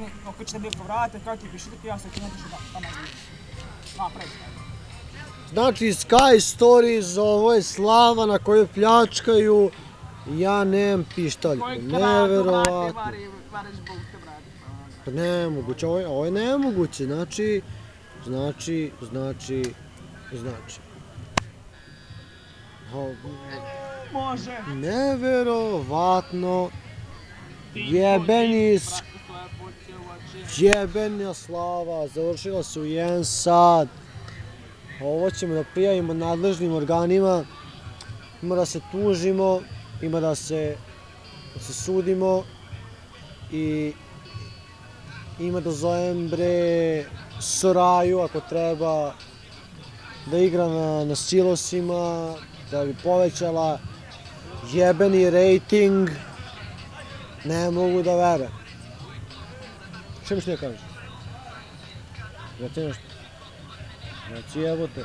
mi, ako ćete mi povratiti, kako ti piše, tako ja se ću netišu tamo preći. Znači, Sky Stories, ovo je slava na kojoj pljačkaju, ja nemam pištaljku, neverovatno. brate. Pa Nemoguće, ovo je, ovo je nemoguće, znači, znači, znači, znači. Ovo- Može. Neverovatno, jebeni, s- jebena slava, završila se u jedan sat. Ovo ćemo da prijavimo nadležnim organima, ima da se tužimo, ima da se, da se sudimo i ima da zovem bre Soraju ako treba da igra na, na silosima, da bi povećala jebeni rating. Ne mogu da verujem. Što mi što ne kažeš? Reci nešto. Reci jebote.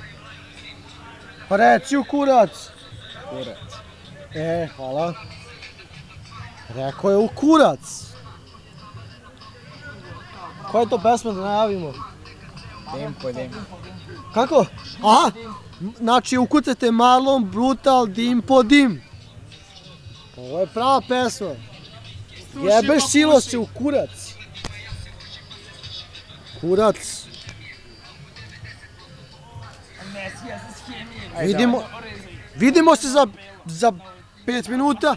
Pa reci u kurac. Kurac. E, hvala. Rekao je u kurac. Koja je to pesma da najavimo? Dim po dim. Kako? Aha, znači ukucate Marlon Brutal dim po dim. Ovo je prava pesma. Jebeš silo se u kurac. Kurac. Vidimo, vidimo se za, za pet minuta.